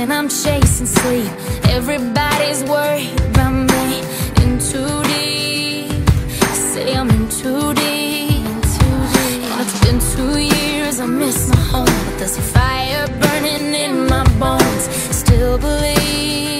and I'm chasing sleep. Everybody's worried about me. In too deep. Say I'm in too deep. And it's been two years, I miss my home. But there's a fire burning in my bones. Still believe.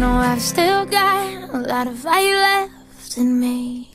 No, I've still got a lot of fight left in me.